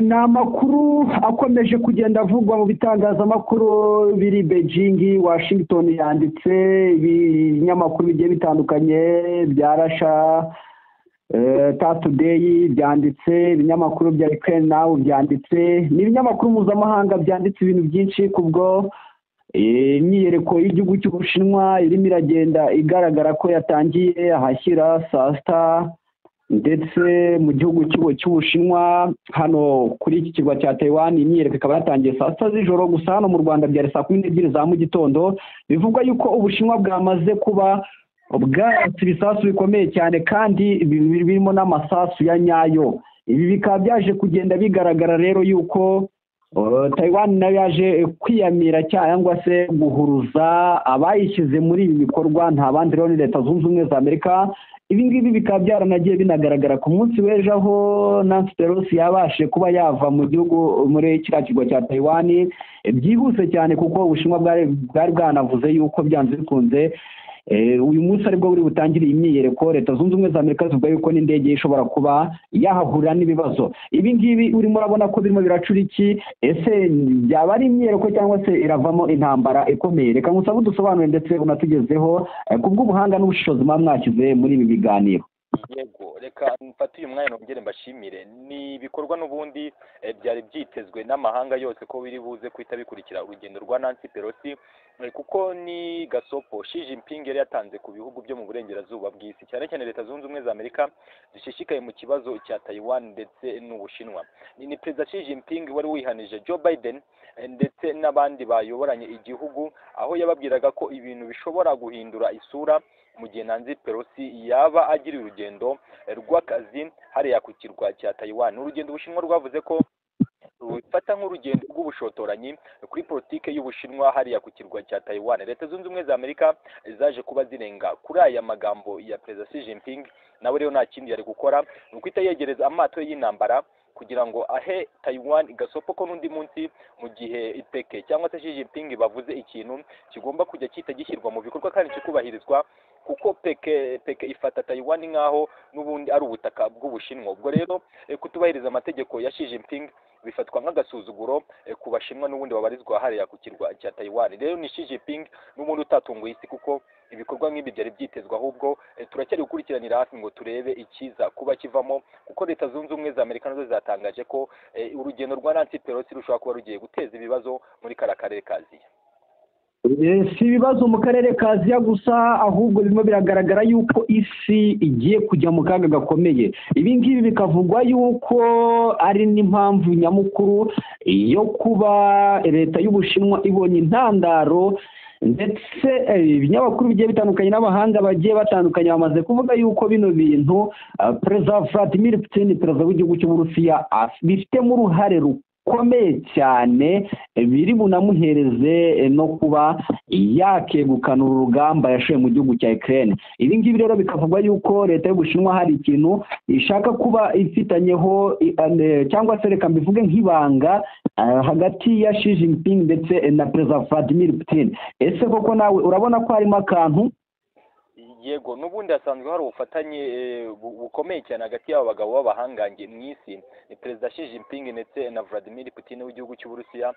ni amakuru akomeje kugenda avugwa mu bitangazamakuru biri Beijing Washington yanditse ibinyamakuru bigiye bitandukanye bya rasha tatudeyi byanditse ibinyamakuru bya Ukraine nawe byanditse ni ibinyamakuru mpuzamahanga byanditse ibintu byinshi kubwo imyiyereko y'igihugu cy'ubushinwa irimo iragenda igaragara ko yatangiye ahashyira saa sita. Ndetse mu gihugu cy'ubushinwa hano kuri iki kirwa cya Taiwan imyiyereko ikaba yatangiye saa sita z'ijoro gusa hano mu rwanda byari saa kumi n'ebyiri za mu gitondo. Bivugwa yuko ubushinwa bwamaze kuba bwatse ibisasu bikomeye cyane kandi birimo n'amasasu ya nyayo. Ibi bikaba byaje kugenda bigaragara rero yuko Taiwan na yo yaje kwiyamira cyangwa se guhuruza abayishyize muri ibi bikorwa. Nta bandi rero ni leta zunze ubumwe za amerika. Ibi ngibi bikaba byaranagiye binagaragara ku munsi w'ejo aho nancy pelosi yabashe kuba yava mu gihugu muri kiriya kirwa cya Taiwan. Byihuse cyane kuko ubushinwa bwari bwanavuze yuko byanze bikunze. Uyu munsi ari bwo buri butangire imyiyereko leta zunze ubumwe za amerika zivuga yuko n'indege ishobora kuba yahahurira n'ibibazo. Ibi ngibi urimo urabona ko birimo biracura iki ese byaba ari imyiyereko cyangwa se iravamo intambara ikomeye? Reka ngusabe udusobanure ndetse unatugezeho ku bw'ubuhanga n'ubushishozi muba mwashyize muri ibi biganiro. Yego reka mfate uyu mwanya nongere mbashimire. Ni ibikorwa n'ubundi byari byitezwe n'amahanga yose ko biri buze guhita bikurikira urugendo rwa nancy pelosi kuko ni gasopo Xi Jinping yari yatanze ku bihugu byo mu burengerazuba bw'isi. Cyane cyane leta zunze ubumwe za amerika zishishikaye mu kibazo cya Taiwan ndetse n'ubushinwa. Ni perezida Xi Jinping wari wihanije Joe Biden ndetse n'abandi bayoboranye igihugu aho yababwiraga ko ibintu bishobora guhindura isura mu gihe nanzi pelosi yaba agira urugendo rw'akazi hariya ku kirwa cya Taiwan. Urugendo ubushinwa rwavuze ko rufata nk'urugendo rw'ubushotoranyi kuri politike y'ubushinwa hariya ku kirwa cya Taiwan. Leta zunze ubumwe za amerika zaje kuba zirenga kuri aya magambo ya perezida Xi Jinping nawe rero nta kindi yari gukora. Ni ukwita yegereza amato y'intambara kugira ngo ahe Taiwan gasopo ko n'undi munsi mu gihe ipeke cyangwa se Xi Jinping bavuze ikintu kigomba kujya kita gishyirwa mu bikorwa kandi kikubahirizwa kuko peke peke ifata Taiwan nk'aho n'ubundi ari ubutaka bw'ubushinwa. Ubwo rero kutubahiriza amategeko ya Xi Jinping bifatwa nk'agasuzuguro ku bashinwa n'ubundi babarizwa hariya ku kirwa cya Taiwan. Rero ni Xi Jinping n'ubundi utatunguye isi kuko ibikorwa nk'ibi byari byitezwe ahubwo turacyari gukurikiranira hafi ngo turebe ikiza kuba kivamo kuko leta zunze ubumwe za amerika na zo zatangaje ko urugendo rwa nancy pelosi rushobora kuba rugiye guteza ibibazo muri kariya karere ka aziya si ibibazo mu karere ka aziya gusa ahubwo birimo biragaragara yuko isi igiye kujya mu kaga gakomeye. Ibi ngibi bikavugwa yuko ari n'impamvu nyamukuru yo kuba leta y'ubushinwa ibonye intandaro ndetse ibinyamakuru bigiye bitandukanye n'abahanga bagiye batandukanye bamaze kuvuga yuko bino bintu perezida Vladimir Putin perezida w'igihugu cy'uburusiya bifitemo uruhare rukomeye cyane biri bunamuhereze no kuba yakegukana uru rugamba yashoye mu gihugu cya Ukraine. Ibi ngibi rero bikavugwa yuko leta y'ubushinwa hari ikintu ishaka kuba ifitanyeho cyangwa se reka mbivuge nk'ibanga hagati ya Xi Jinping ndetse na perezida Vladimir Putin. Ese koko nawe urabona ko harimo akantu yego n'ubundi hasanzwe hari ubufatanye bukomeye cyane hagati y'aba bagabo b'abahangange mu isi. Perezida Xi Jinping ndetse na Vladimir Putin w'igihugu cy'uburusiya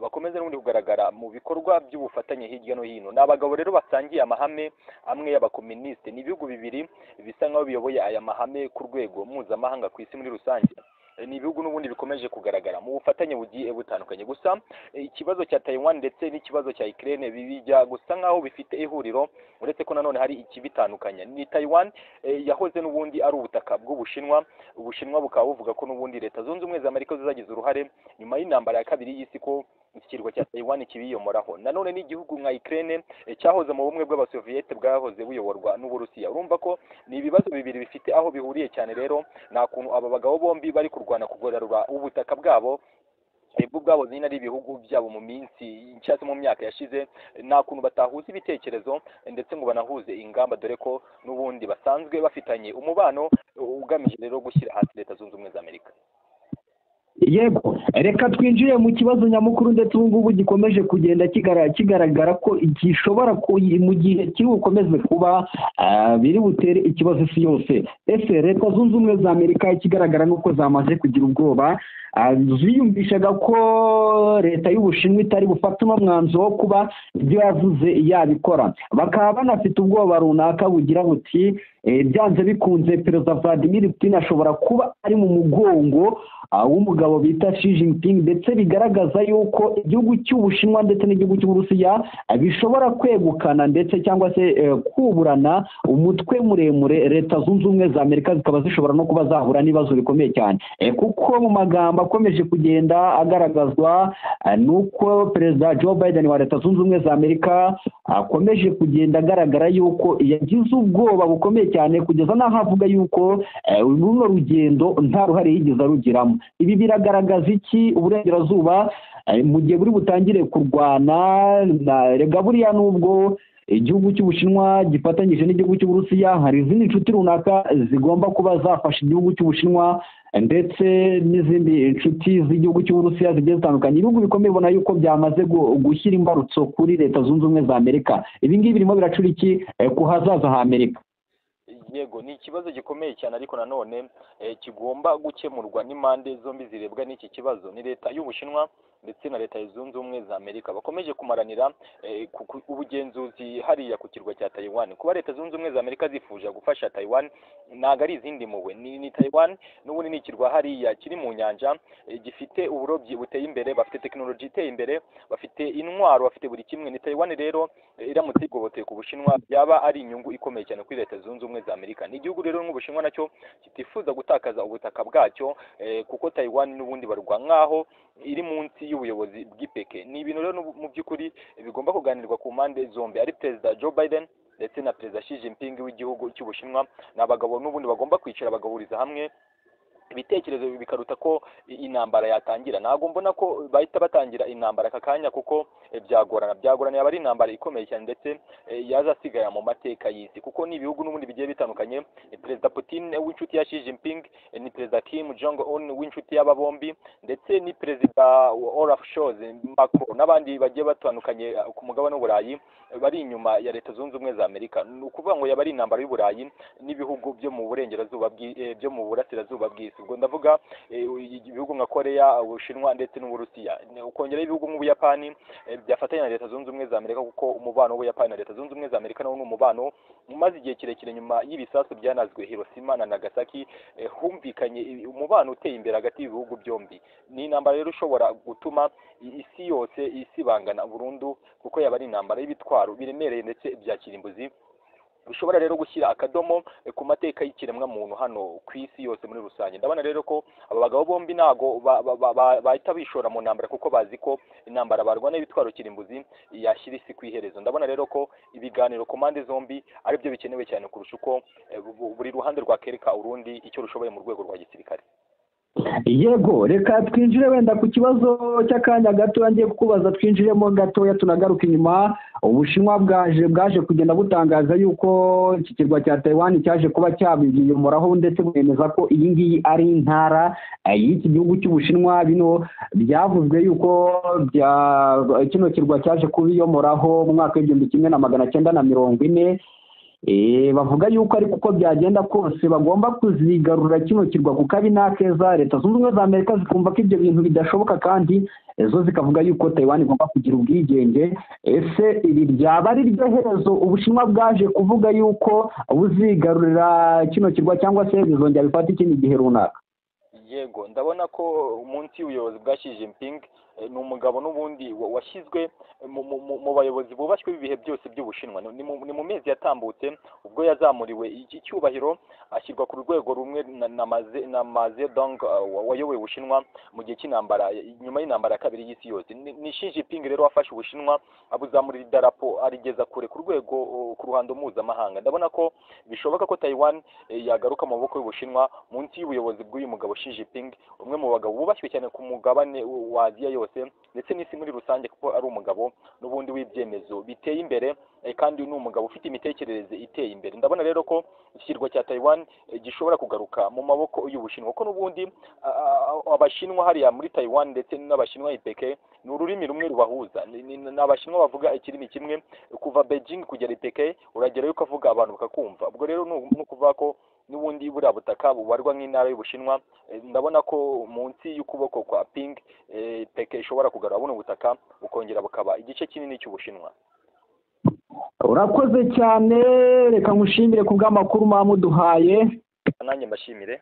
bakomeza n'ubundi kugaragara mu bikorwa by'ubufatanye hirya no hino. Ni abagabo rero basangiye amahame amwe y'abakominisite ni ibihugu bibiri bisa nk'aho biyoboye aya mahame ku rwego mpuzamahanga ku isi muri rusange. Ni ibihugu n'ubundi bikomeje kugaragara mu bufatanye bugiye butandukanye. Gusa ikibazo cya Taiwan ndetse n'ikibazo cya Ukraine bijya gusa nk'aho bifite ihuriro uretse ko nanone hari ikibitandukanya. Ni Taiwan yahoze n'ubundi ari ubutaka bw'ubushinwa. Ubushinwa bukaba buvuga ko n'ubundi leta zunze ubumwe za Amerika zagize uruhare nyuma y'intambara ya kabiri y'isi ko ikirwa cya Taiwan kibiyomoraho. Nanone n'igihugu nka Ukraine cyahoze mu bumwe bw'abasoviyete bwahoze buyoborwa n'uburusiya. Urumva ko ni ibibazo bibiri bifite aho bihuriye cyane rero nta kuntu aba bagabo bombi bari kurwana kugarura ubutaka bwabo bwo ubwabo nyine ari ibihugu byabo mu minsi cyangwa se mu myaka yashize. Nta kuntu batahuza ibitekerezo ndetse ngo banahuze ingamba dore ko n'ubundi basanzwe bafitanye umubano ugamije rero gushyira hasi leta zunze ubumwe za amerika. Yego reka twinjire mu kibazo nyamukuru ndetse ubu ngubu gikomeje kugenda kigaragara ko gishobora mu gihe kiri bukomeze kuba biri butere ikibazo isi yose. Ese leta zunze ubumwe za amerika ikigaragara nuko zamaze kugira ubwoba. Ziyumvishaga ko leta y'ubushinwa itari bufate uno mwanzuro wo kuba ibyo yavuze yabikora. Bakaba banafite ubwoba runaka bugira buti byanze bikunze perezida vladimir putin ashobora kuba ari mu mugongo w'umugabo bita Xi Jinping ndetse bigaragaza yuko igihugu cy'ubushinwa ndetse n'igihugu cy'uburusiya bishobora kwegukana ndetse cyangwa se kuburana umutwe muremure leta zunze ubumwe za amerika zikaba zishobora no kuba zahura n'ibibazo bikomeye cyane. Kuko mu magambo akomeje kugenda agaragazwa nuko perezida joe biden wa leta zunze ubumwe za amerika akomeje kugenda agaragara yuko yagize ubwoba bukomeye cyane kugeza n'aho avuga yuko runo rugendo nta ruhare yigeze arugiramo. Ibi biragaragaza iki? Uburengerazuba mu gihe buri butangire kurwana rega buriya nubwo igihugu cy'ubushinwa gifatanyije n'igihugu cy'uburusiya hari izindi nshuti runaka zigomba kuba zafasha igihugu cy'ubushinwa ndetse n'izindi nshuti z'igihugu cy'uburusiya zigiye zitandukanye. Ibihugu bikomeye ubona yuko byamaze gushyira imbarutso kuri leta zunze ubumwe za amerika. Ibi ngibi birimo biracura iki ku hazaza ha amerika? Yego ni ikibazo gikomeye cyane ariko nanone kigomba gukemurwa n'impande zombi zirebwa n'iki kibazo. Ni leta y'ubushinwa ndetse na leta zunze ubumwe za amerika bakomeje kumaranira ubugenzuzi hariya ku kirwa cya taiwan. Kuba leta zunze ubumwe za amerika zifuje gufasha taiwan ntabwo ari izindi muwe ni taiwan n'ubundi ni ikirwa hariya kiri mu nyanja gifite uburobyi buteye imbere bafite tekinoloji iteye imbere bafite intwaro bafite buri kimwe. Ni taiwan rero iramutse igoboteye ku bushinwa byaba ari inyungu ikomeye cyane kuri leta zunze ubumwe za amerika. Ni igihugu rero nk'ubushinwa na cyo kitifuza gutakaza ubutaka bwacyo kuko taiwan n'ubundi barwa nk'aho iri munsi y'ubuyobozi bw'ipeke ni ibintu rero mu by'ukuri bigomba kuganirwa ku mpande zombi. Ari perezida joe biden ndetse na perezida Xi Jinping w'igihugu cy'ubushinwa. Ni abagabo n'ubundi bagomba kwicara bagahuriza hamwe ibitekerezo bikaruta ko intambara yatangira. Ntabwo mbona ko bahita batangira intambara aka kanya kuko byagorana byagorana. Yaba ari intambara ikomeye cyane ndetse yazasigara mu mateka y'isi. Kuko ni ibihugu n'ubundi bigiye bitandukanye perezida Putin w'inshuti ya Xi Jinping ni perezida Kim Jong Un w'inshuti y'aba bombi ndetse ni perezida Olaf Scholz Macron n'abandi bagiye batandukanye ku mugabane w'uburayi bari inyuma ya leta zunze ubumwe za amerika. Ni ukuvuga ngo yaba ari intambara y'uburayi n'ibihugu byo mu burengerazuba byo mu burasirazuba bw'isi. Ubwo ndavuga ibihugu nka koreya ubushinwa ndetse n'uburusiya. Ukongeraho ibihugu nk'ubuyapani byafatanya na leta zunze ubumwe za amerika kuko umubano w'ubuyapani na leta zunze ubumwe za amerika nawo ni umubano umaze igihe kirekire nyuma y'ibisasu byanazwe hiroshima na nagasaki humvikanye umubano uteye imbere hagati y'ibihugu byombi. Ni intambara rero ushobora gutuma isi yose isibangana burundu kuko yaba ari intambara y'ibitwaro biremereye ndetse bya kirimbuzi. Bishobora rero gushyira akadomo ku mateka y'ikiremwamuntu hano ku isi yose muri rusange. Ndabona rero ko aba bagabo bombi ntago bahita bishora mu ntambara kuko bazi ko intambara barwana y'ibitwaro kirimbuzi yashyira isi ku iherezo. Ndabona rero ko ibiganiro ku mpande zombi ari byo bikenewe cyane kurusha uko buri ruhande rwakereka urundi icyo rushoboye mu rwego rwa gisirikare. Yego reka twinjire wenda ku kibazo cy'akanya gatoya ngiye kukubaza twinjiremo gatoya tunagaruka inyuma. Ubushinwa bwaje bwaje kugenda butangaza yuko iki kirwa cya taiwan cyaje kuba cyabiyomoraho ndetse bwemeza ko iyi ngiyi ari intara y'iki gihugu cy'ubushinwa. Bino byavuzwe yuko kino kirwa cyaje kubiyomoraho mu mwaka w'igihumbi kimwe na magana cyenda na mirongo ine. Bavuga yuko ariko uko byagenda kose bagomba kuzigarura kino kirwa kuko abi keza leta. Zunze ubumwe za amerika zikumva ko ibyo bintu bidashoboka kandi zo zikavuga yuko taiwan igomba kugira ubwigenge. Ese iri ryaba ari ryo herezo ubushinwa bwaje kuvuga yuko buzigarurira kino kirwa cyangwa se bizongera bifata ikindi gihe runaka? Yego ndabona ko umunsi w'ubuyobozi bwa Xi ni umugabo n'ubundi washyizwe mu bayobozi bubashywe b'ibihe byose by'ubushinwa. Ni mu mezi yatambutse ubwo yazamuriwe iki cyubahiro ashyirwa ku rwego rumwe na maze dong wayoboye ubushinwa mu gihe cy'intambara nyuma y'intambara ya kabiri y'isi yose. Ni Xi Jinping rero wafashe ubushinwa abuzamurira idarapo arigeza kure ku rwego ku ruhando mpuzamahanga. Ndabona ko bishoboka ko Taiwan yagaruka mu maboko y'ubushinwa munsi y'ubuyobozi bw'uyu mugabo Xi Jinping umwe mu bagabo bubashywe cyane ku mugabane wa Aziya yose. Yose ndetse n'isi muri rusange kuko ari umugabo n'ubundi w'ibyemezo biteye imbere kandi ni umugabo ufite imitekerereze iteye imbere. Ndabona rero ko ikirwa cya Taiwan gishobora kugaruka mu maboko y'ubushinwa kuko n'ubundi abashinwa hariya muri Taiwan ndetse n'abashinwa i Peke ni ururimi rumwe rubahuza. Ni abashinwa bavuga ikirimi kimwe kuva Beijing kugera i Peke uragerayo ukavuga abantu bakakumva. Ubwo rero ni ukuvuga ko n'ubundi buriya butaka bubarwa nk'intara y'ubushinwa. Ndabona ko munsi y'ukuboko kwa ping peke ishobora kugarura buno butaka bukongera bukaba igice kinini cy'ubushinwa. Urakoze cyane. Reka nkushimire ku bw'amakuru muduhaye nanjye mbashimire.